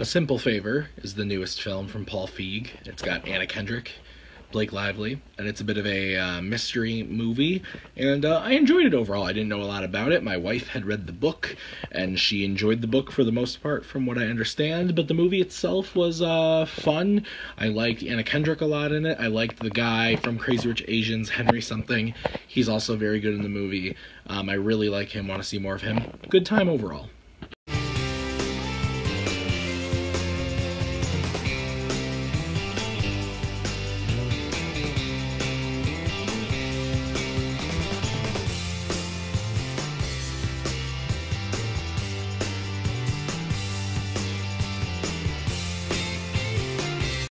A Simple Favor is the newest film from Paul Feig. It's got Anna Kendrick, Blake Lively, and it's a bit of a uh, mystery movie. And uh, I enjoyed it overall. I didn't know a lot about it. My wife had read the book, and she enjoyed the book for the most part, from what I understand. But the movie itself was uh, fun. I liked Anna Kendrick a lot in it. I liked the guy from Crazy Rich Asians, Henry something. He's also very good in the movie. Um, I really like him. Want to see more of him. Good time overall.